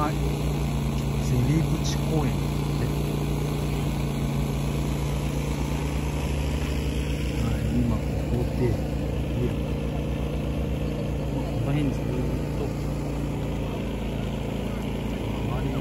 はい。ゼリ口公園。はい。今ここでこの辺にずっと周りの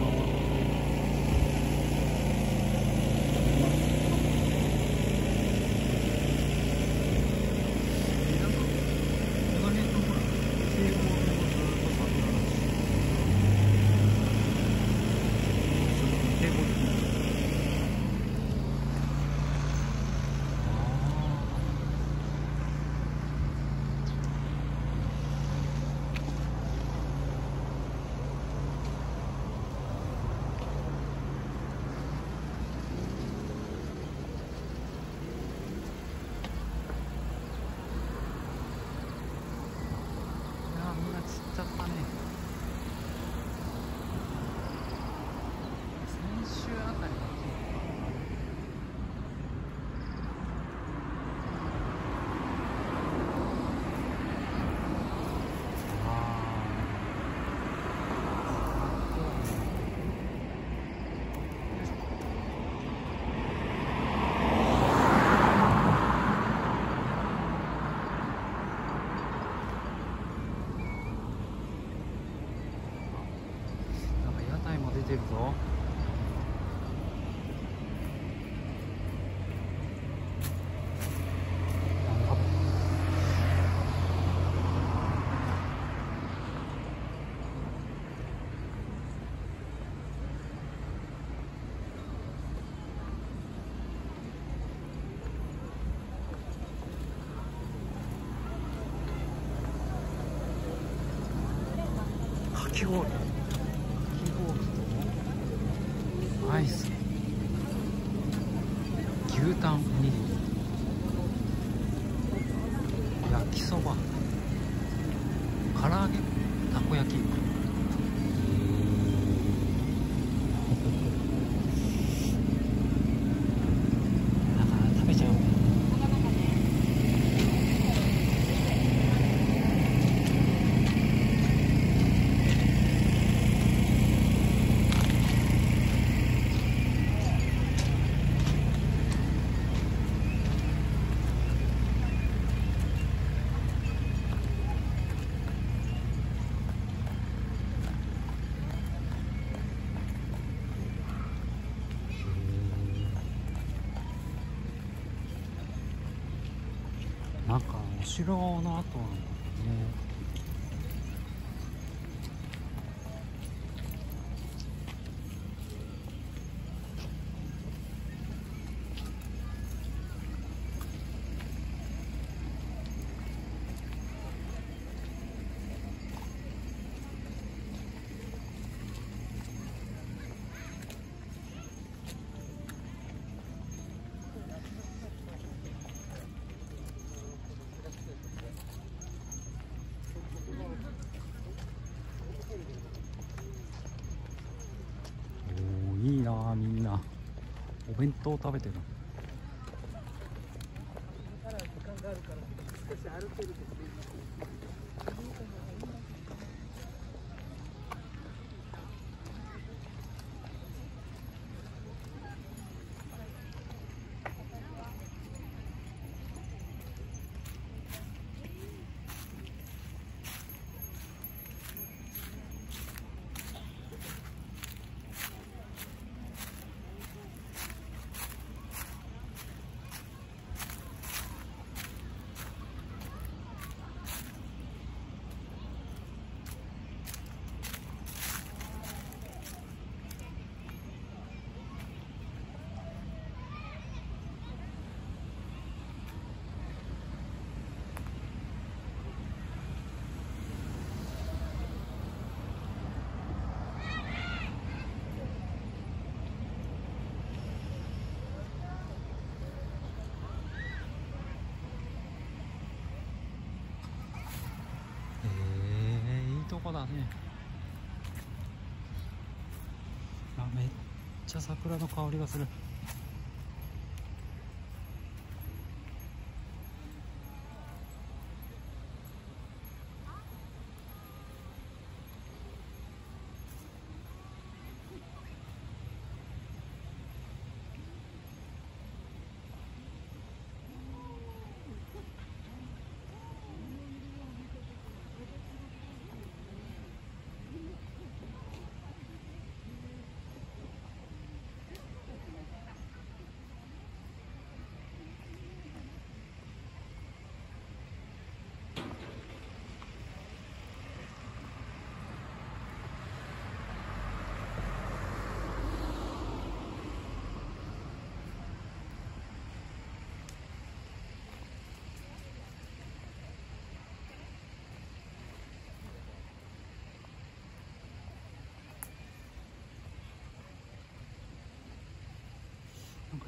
みんな散っちゃったね先週あたりがなんか屋台も出てるぞなんだかき氷かき氷とアイス牛タンおにぎり焼きそば唐揚げたこ焼きだから食べちゃう後ろの後なんだ弁当食べてる少し歩けるですねこだね。あめっちゃ桜の香りがする。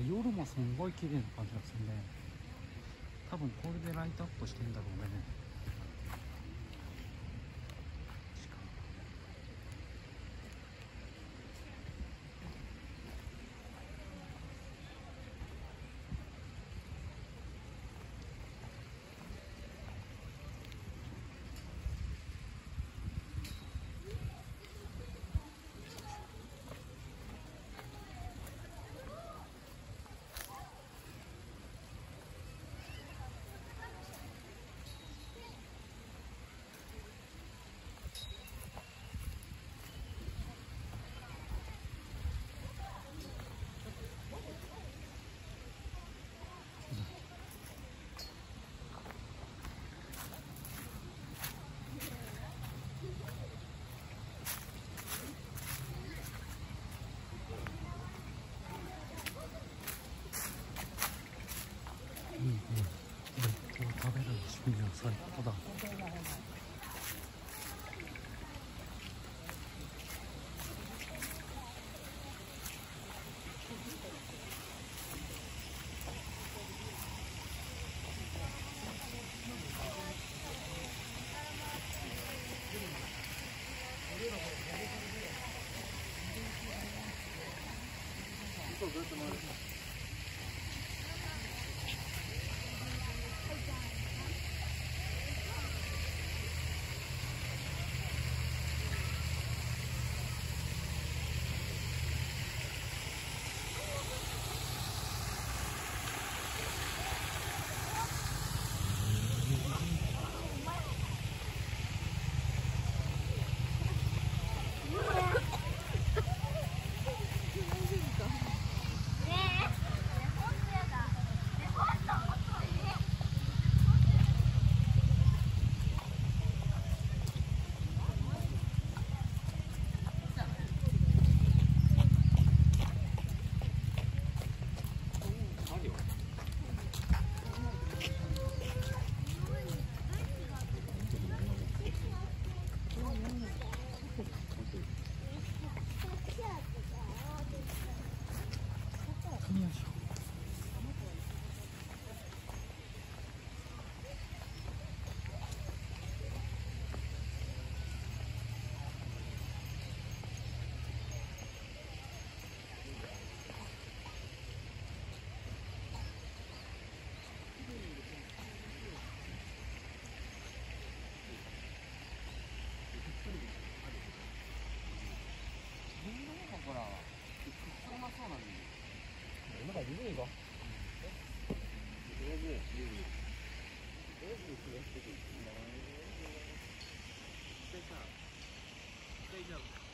夜もすんごい綺麗な感じがするね多分これでライトアップしてんだろうね。そう、怎么了。Нет. よいしょお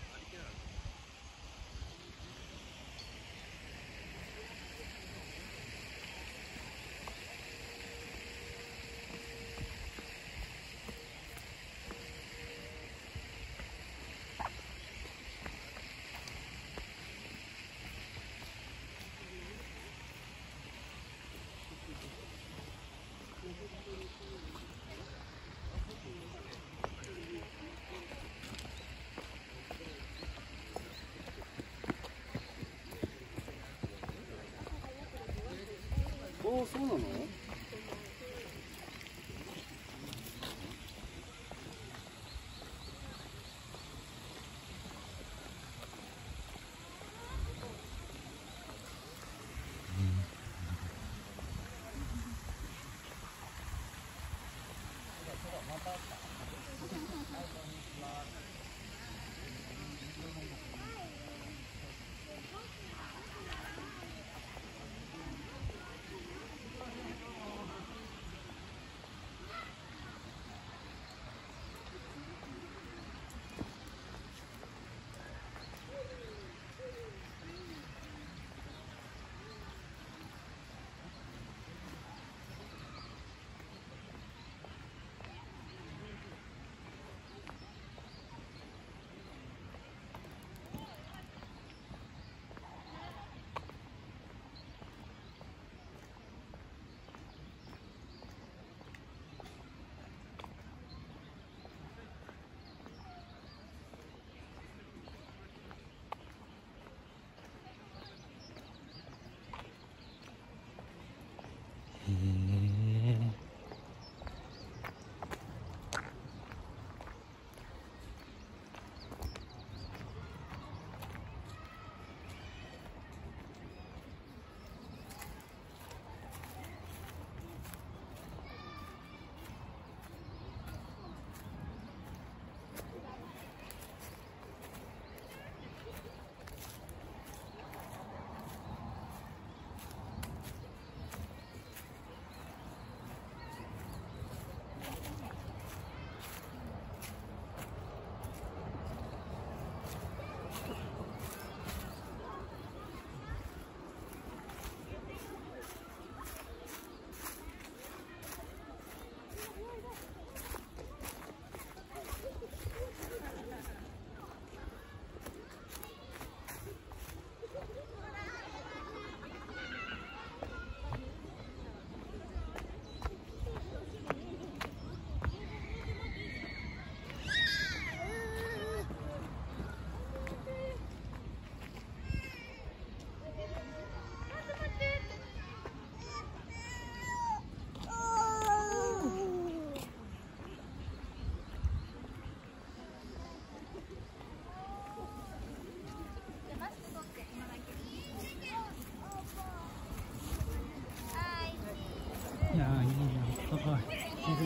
Bye bye. Have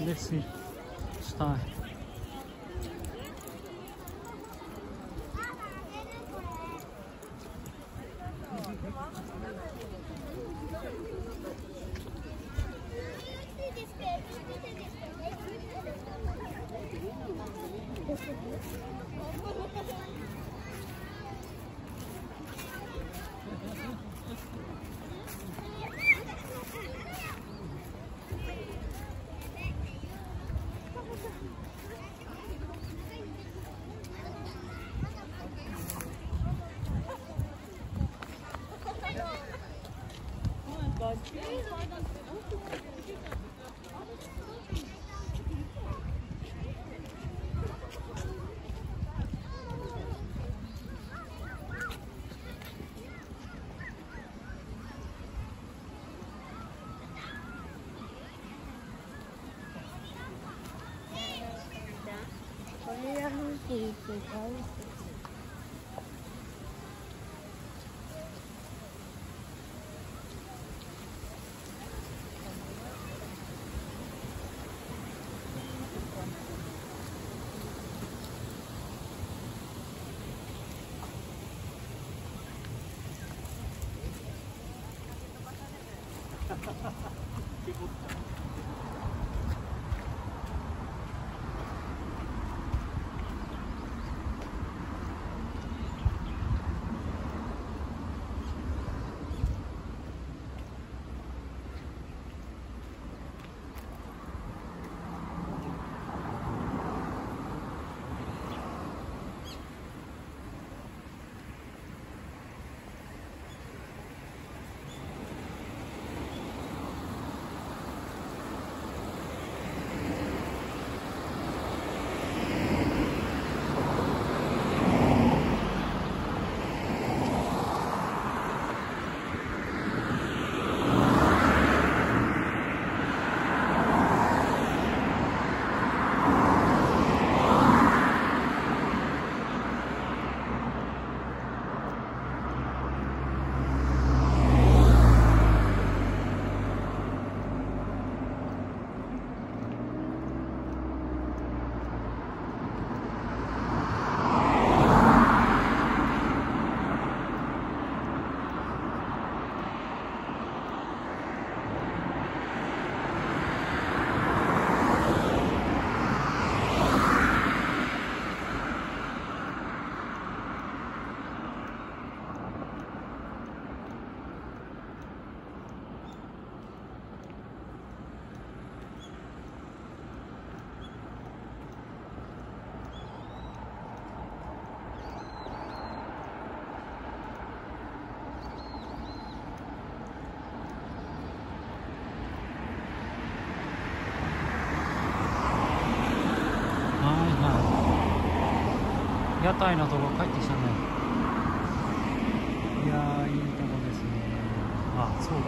a. が風 Ha, ha, ha. 屋台のとこ帰ってきたねいやーいいとこですねあそうだ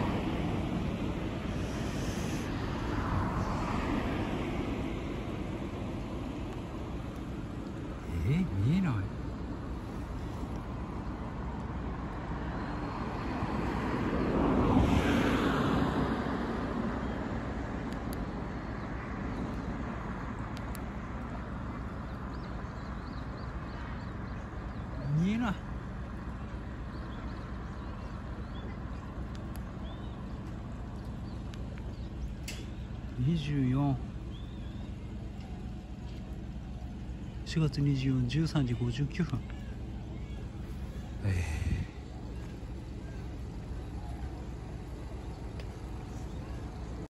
えー、見えない見えない24月24日、13時59分。